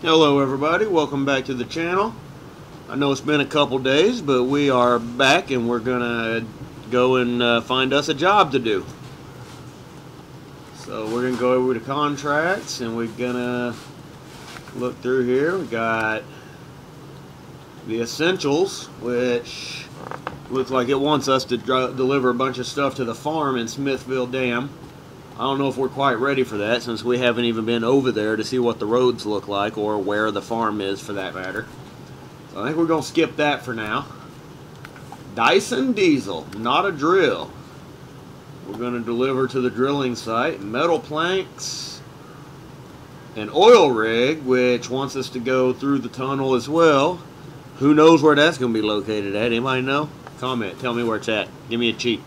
Hello everybody, welcome back to the channel. I know it's been a couple days, but we are back and we're gonna go and uh, find us a job to do. So we're gonna go over to contracts and we're gonna look through here. We got the essentials, which looks like it wants us to deliver a bunch of stuff to the farm in Smithville Dam. I don't know if we're quite ready for that since we haven't even been over there to see what the roads look like or where the farm is for that matter. So I think we're going to skip that for now. Dyson Diesel, not a drill. We're going to deliver to the drilling site metal planks, an oil rig, which wants us to go through the tunnel as well. Who knows where that's going to be located at? Anybody know? Comment. Tell me where it's at. Give me a cheat.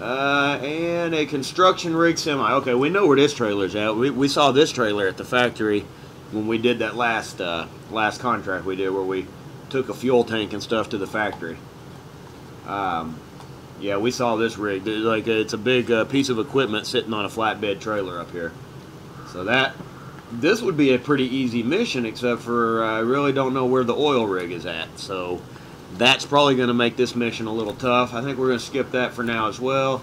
Uh, and a construction rig semi. Okay, we know where this trailer's at. We, we saw this trailer at the factory when we did that last uh, last contract we did where we took a fuel tank and stuff to the factory. Um, yeah, we saw this rig. Like it's a big uh, piece of equipment sitting on a flatbed trailer up here. So that this would be a pretty easy mission, except for uh, I really don't know where the oil rig is at. So that's probably going to make this mission a little tough. I think we're going to skip that for now as well.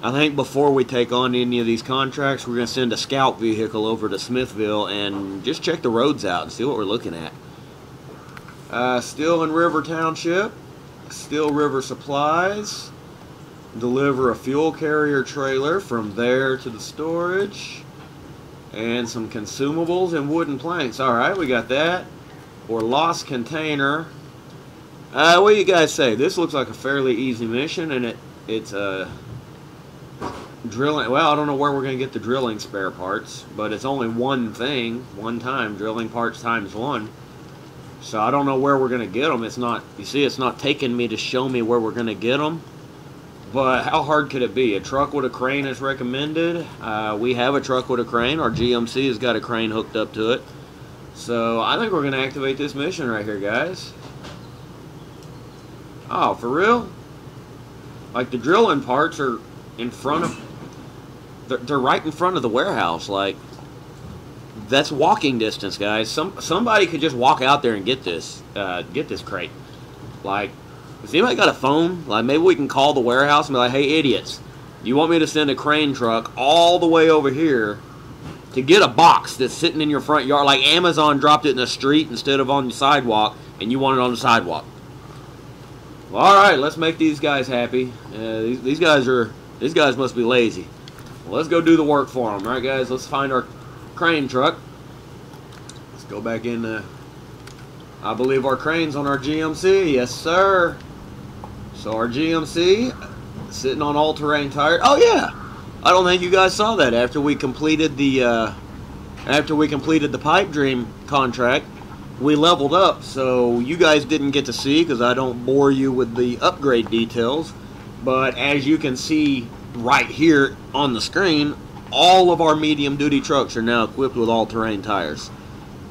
I think before we take on any of these contracts, we're going to send a scout vehicle over to Smithville and just check the roads out and see what we're looking at. Uh, still in River Township, Still River Supplies. Deliver a fuel carrier trailer from there to the storage. And some consumables and wooden planks. Alright, we got that. Or lost container uh, what do you guys say? This looks like a fairly easy mission, and it it's a uh, drilling. Well, I don't know where we're going to get the drilling spare parts, but it's only one thing, one time drilling parts times one. So I don't know where we're going to get them. It's not. You see, it's not taking me to show me where we're going to get them. But how hard could it be? A truck with a crane is recommended. Uh, we have a truck with a crane. Our GMC has got a crane hooked up to it. So I think we're going to activate this mission right here, guys. Oh, for real? Like the drilling parts are in front of. They're, they're right in front of the warehouse. Like that's walking distance, guys. Some somebody could just walk out there and get this, uh, get this crate. Like, has anybody got a phone? Like, maybe we can call the warehouse and be like, "Hey, idiots, you want me to send a crane truck all the way over here to get a box that's sitting in your front yard? Like Amazon dropped it in the street instead of on the sidewalk, and you want it on the sidewalk." Well, all right, let's make these guys happy. Uh, these, these guys are these guys must be lazy. Well, let's go do the work for them, all right, guys? Let's find our crane truck. Let's go back in. Uh, I believe our crane's on our GMC. Yes, sir. So our GMC sitting on all-terrain tire. Oh yeah, I don't think you guys saw that after we completed the uh, after we completed the pipe dream contract we leveled up, so you guys didn't get to see because I don't bore you with the upgrade details. But as you can see right here on the screen, all of our medium duty trucks are now equipped with all terrain tires.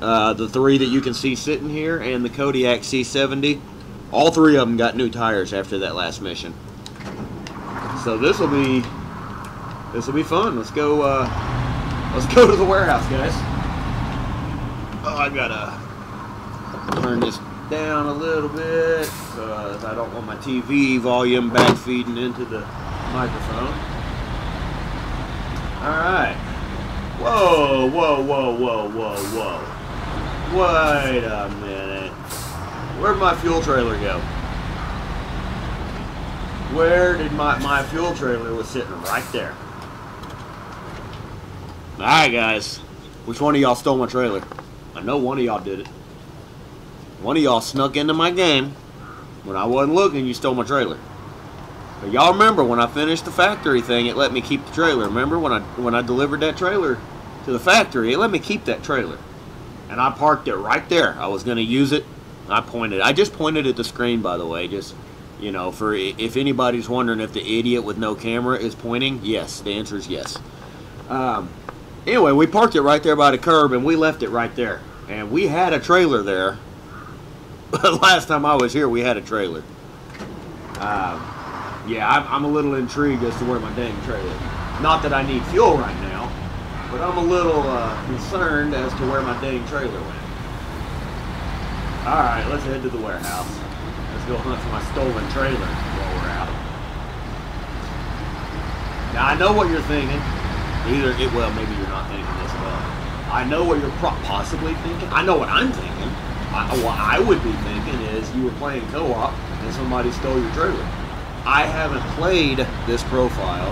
Uh, the three that you can see sitting here and the Kodiak C70, all three of them got new tires after that last mission. So this will be this will be fun. Let's go. Uh, let's go to the warehouse, guys. Oh, I gotta turn this down a little bit because I don't want my TV volume back feeding into the microphone. Alright. Whoa, whoa, whoa, whoa, whoa, whoa. Wait a minute. Where'd my fuel trailer go? Where did my, my fuel trailer was sitting right there. Alright guys. Which one of y'all stole my trailer? I know one of y'all did it. One of y'all snuck into my game. When I wasn't looking, you stole my trailer. But y'all remember when I finished the factory thing, it let me keep the trailer. Remember when I when I delivered that trailer to the factory, it let me keep that trailer. And I parked it right there. I was going to use it. I pointed. I just pointed at the screen, by the way. Just, you know, for if anybody's wondering if the idiot with no camera is pointing, yes. The answer is yes. Um, anyway, we parked it right there by the curb, and we left it right there. And we had a trailer there last time I was here, we had a trailer. Uh, yeah, I'm, I'm, a little intrigued as to where my dang trailer. Not that I need fuel right now, But I'm a little uh, concerned as to where my dang trailer went. Alright, let's head to the warehouse. Let's go hunt for my stolen trailer while we're out. Now, I know what you're thinking. Either, it, well, maybe you're not thinking this well. I know what you're possibly thinking. I know what I'm thinking. I, what I would be thinking is you were playing co-op and somebody stole your trailer. I haven't played this profile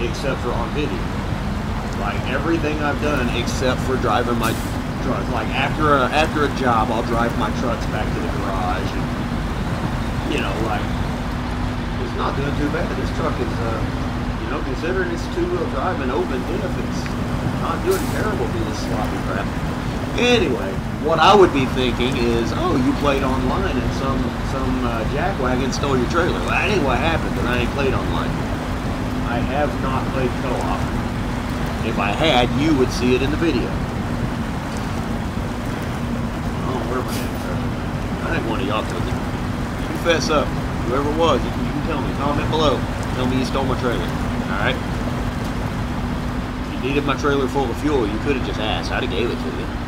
except for on video. Like everything I've done except for driving my truck. Like after a after a job, I'll drive my trucks back to the garage, and you know, like it's not doing too bad. This truck is, uh, you know, considering it's two-wheel drive and open diff, it's not doing terrible for this sloppy crap. Anyway, what I would be thinking is, oh, you played online and some some uh, jackwagon stole your trailer. Well, that ain't what happened, but I ain't played online. I have not played co-op. If I had, you would see it in the video. Oh, where am I think one of y'all took it. You fess up. Whoever it was, you can, you can tell me. Comment below. Tell me you stole my trailer. Alright? If you needed my trailer full of fuel, you could have just asked. I'd have gave it to you.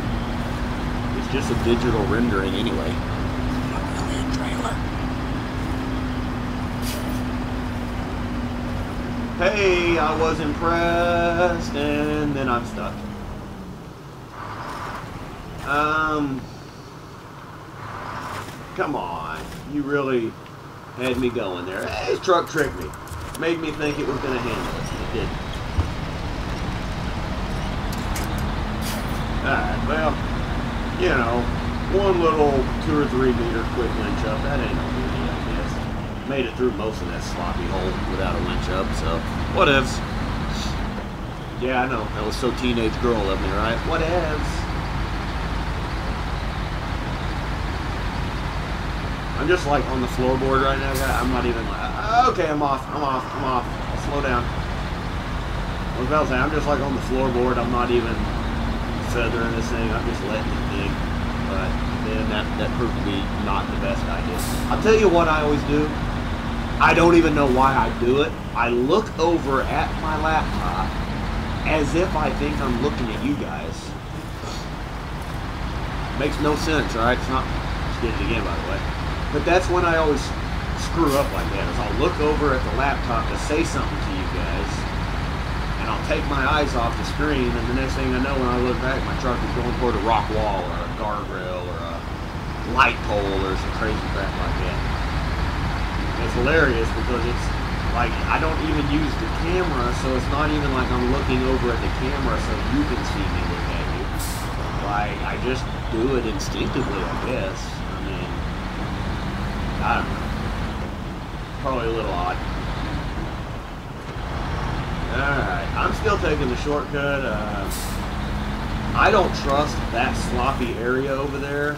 It's just a digital rendering anyway. Hey, I was impressed, and then I'm stuck. Um... Come on. You really had me going there. His truck tricked me. Made me think it was to handle it. It didn't. Alright, well, you know, one little two or three meter quick winch up, that ain't no biggie, I guess. Made it through most of that sloppy hole without a winch up, so whatevs. Yeah, I know, that was so teenage girl of me, right? Whatevs. I'm just like on the floorboard right now, guys. I'm not even like, uh, okay, I'm off, I'm off, I'm off. I'll slow down. I was saying, I'm just like on the floorboard. I'm not even feathering this thing. I'm just letting it dig. But then that, that proved to be not the best idea. I'll tell you what I always do. I don't even know why I do it. I look over at my laptop as if I think I'm looking at you guys. Makes no sense, alright? It's not. Let's get it again, by the way. But that's when I always screw up like that. Is I'll look over at the laptop to say something to you guys, Take my eyes off the screen, and the next thing I know, when I look back, my truck is going toward a rock wall or a guardrail or a light pole or some crazy crap like that. It's hilarious because it's like I don't even use the camera, so it's not even like I'm looking over at the camera so you can see me look at you. Like I just do it instinctively, I guess. I don't know. Probably a little odd. Alright, I'm still taking the shortcut. Uh, I don't trust that sloppy area over there.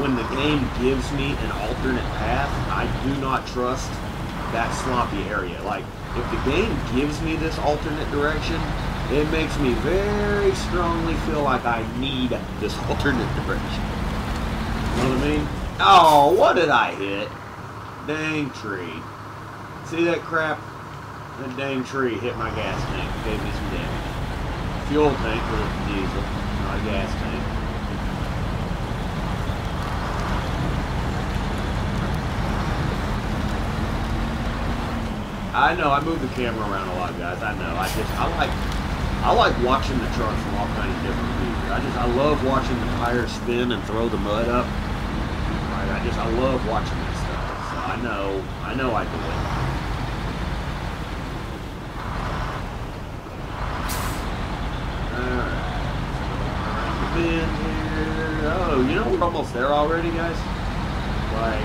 When the game gives me an alternate path, I do not trust that sloppy area. Like, if the game gives me this alternate direction, it makes me very strongly feel like I need this alternate direction. You know what I mean? Oh, what did I hit? Dang tree. See that crap? That dang tree hit my gas tank. Gave me some damage. Fuel tank the diesel, not a gas tank. I know, I move the camera around a lot, guys. I know. I just, I like, I like watching the trucks from all kinds of different views. I just, I love watching the tires spin and throw the mud up. Right, I just, I love watching that stuff. So I know, I know I do it. Alright. Bend here. Oh, you know we're almost there already, guys? Like,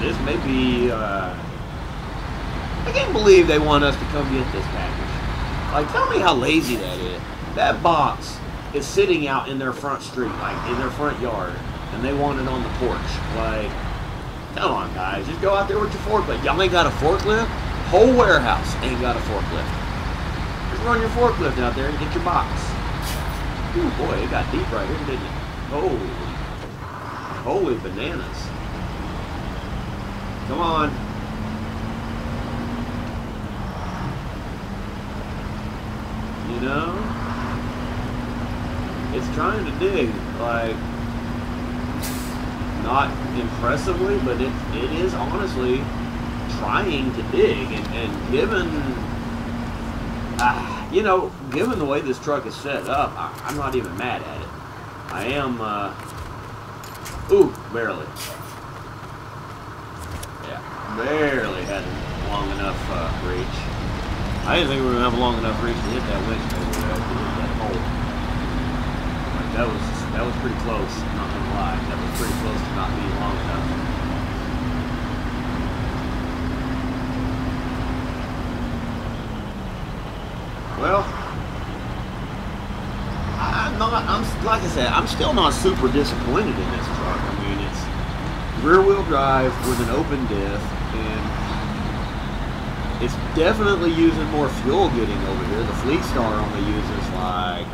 this may be, uh, I can't believe they want us to come get this package. Like, tell me how lazy that is. That box is sitting out in their front street, like in their front yard, and they want it on the porch. Like, come on, guys, just go out there with your forklift. Y'all ain't got a forklift? Whole warehouse ain't got a forklift. Just run your forklift out there and get your box. Ooh, boy, it got deep right here, didn't it? Holy, holy bananas. Come on. You know? it's trying to dig, like, not impressively, but it, it is honestly trying to dig. And, and given, uh, you know, given the way this truck is set up, I, I'm not even mad at it. I am, uh, ooh, barely. Yeah, barely had long enough uh, reach. I didn't think we were gonna have long enough reach to hit that winch over there, that hole. Like that was that was pretty close. Not gonna lie, that was pretty close to not being long enough. Well, I'm not. I'm like I said. I'm still not super disappointed in this truck. I mean, it's rear-wheel drive with an open diff, and it's definitely using more fuel getting over here. The Fleetstar only uses like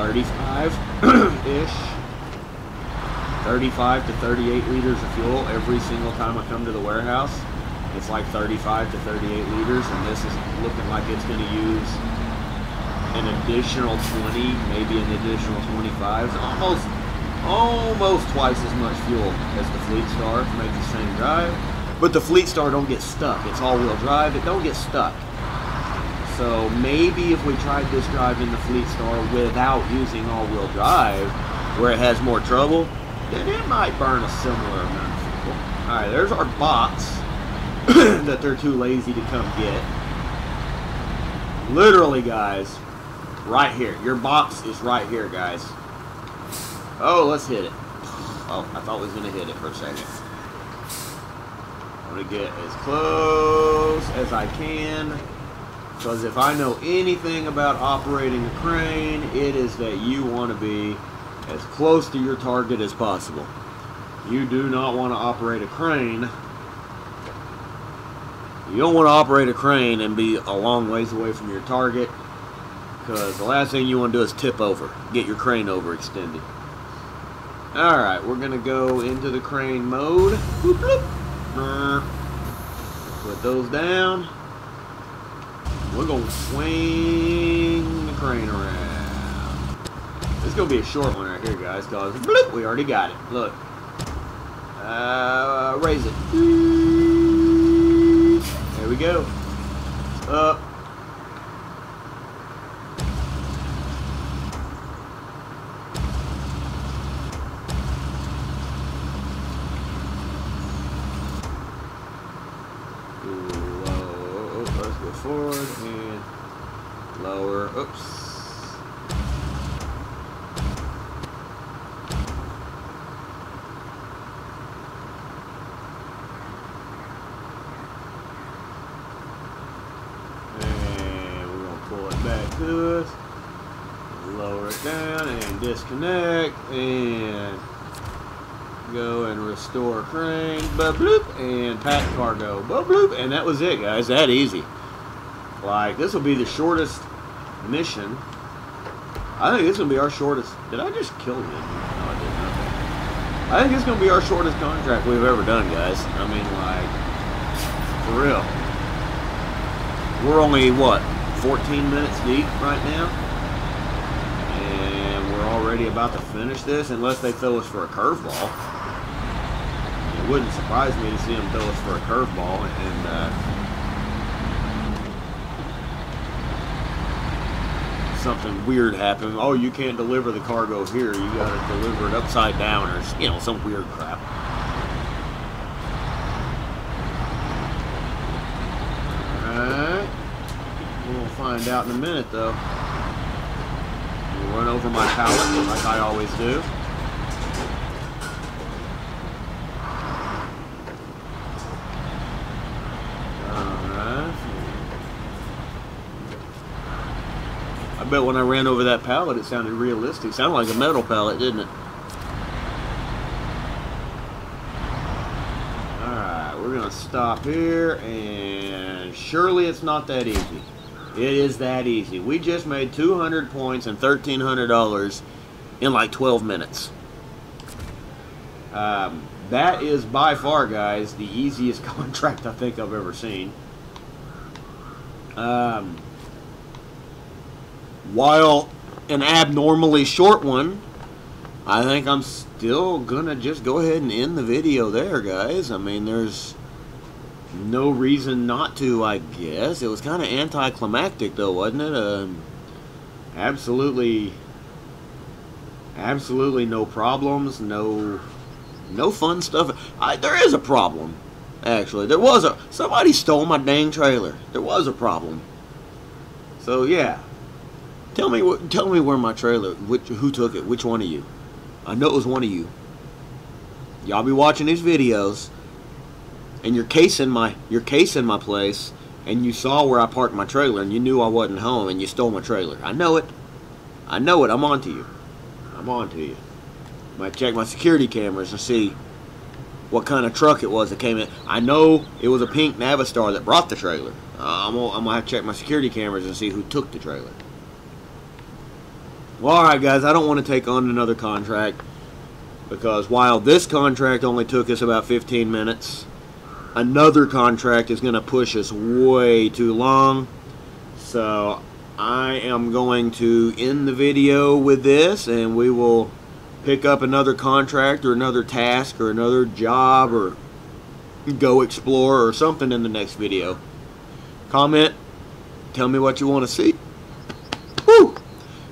35-ish, 35 to 38 liters of fuel every single time I come to the warehouse. It's like 35 to 38 liters, and this is looking like it's going to use an additional 20, maybe an additional 25. It's almost, almost twice as much fuel as the Fleet Star to make the same drive. But the Fleetstar don't get stuck. It's all-wheel drive. It don't get stuck. So maybe if we tried this drive in the Fleetstar without using all-wheel drive, where it has more trouble, then it might burn a similar amount of fuel. All right, there's our box that they're too lazy to come get. Literally, guys, right here. Your box is right here, guys. Oh, let's hit it. Oh, I thought we was going to hit it for a second. I'm going to get as close as I can. Because if I know anything about operating a crane, it is that you want to be as close to your target as possible. You do not want to operate a crane. You don't want to operate a crane and be a long ways away from your target. Because the last thing you want to do is tip over. Get your crane overextended. Alright, we're going to go into the crane mode. Boop, bloop. Put those down. We're going to swing the crane around. Is going to be a short one right here, guys, because we already got it. Look. Uh, raise it. There we go. Up. Forward and lower. Oops. And we're going to pull it back to us. Lower it down and disconnect and go and restore crane, ba bloop, and pack cargo, ba bloop, and that was it, guys. That easy. Like, this will be the shortest mission. I think this is going to be our shortest... Did I just kill him? No, I did not. I think it's going to be our shortest contract we've ever done, guys. I mean, like, for real. We're only, what, 14 minutes deep right now? And we're already about to finish this, unless they throw us for a curveball. It wouldn't surprise me to see them throw us for a curveball and... Uh, something weird happen. Oh, you can't deliver the cargo here. You got to deliver it upside down or, you know, some weird crap. Alright. We'll find out in a minute, though. We'll run over my pallet like I always do. Bet when I ran over that pallet, it sounded realistic. It sounded like a metal pallet, didn't it? Alright, we're going to stop here, and surely it's not that easy. It is that easy. We just made 200 points and $1,300 in like 12 minutes. Um, that is by far, guys, the easiest contract I think I've ever seen. Um, while an abnormally short one, I think I'm still gonna just go ahead and end the video there, guys. I mean, there's no reason not to, I guess. It was kind of anticlimactic, though, wasn't it? Um, absolutely, absolutely no problems, no, no fun stuff. I, there is a problem, actually. There was a somebody stole my dang trailer. There was a problem. So yeah, tell me tell me where my trailer, which, who took it, which one of you? I know it was one of you. Y'all be watching these videos and you're casing my you're casing my place and you saw where I parked my trailer and you knew I wasn't home and you stole my trailer. I know it. I know it. I'm on to you. I'm on to you. Might check my security cameras and see what kind of truck it was that came in. I know it was a pink Navistar that brought the trailer. Uh, I'm, gonna, I'm gonna have to check my security cameras and see who took the trailer. Well, alright guys, I don't want to take on another contract because while this contract only took us about 15 minutes, another contract is going to push us way too long. So I am going to end the video with this and we will pick up another contract or another task or another job or go explore or something in the next video. Comment, tell me what you want to see.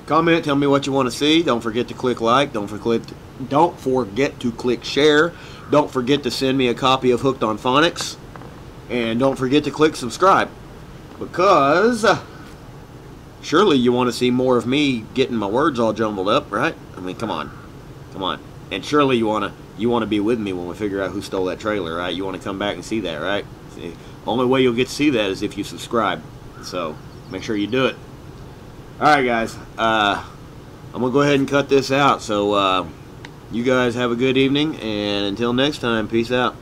Comment, tell me what you want to see. Don't forget to click like. Don't forget to, don't forget to click share. Don't forget to send me a copy of Hooked on Phonics. And don't forget to click subscribe. Because uh, surely you want to see more of me getting my words all jumbled up, right? I mean, come on. Come on. And surely you want to you want to be with me when we figure out who stole that trailer, right? You want to come back and see that, right? See, only way you'll get to see that is if you subscribe. So make sure you do it. All right, guys. Uh, I'm gonna go ahead and cut this out. So uh, you guys have a good evening, and until next time, peace out.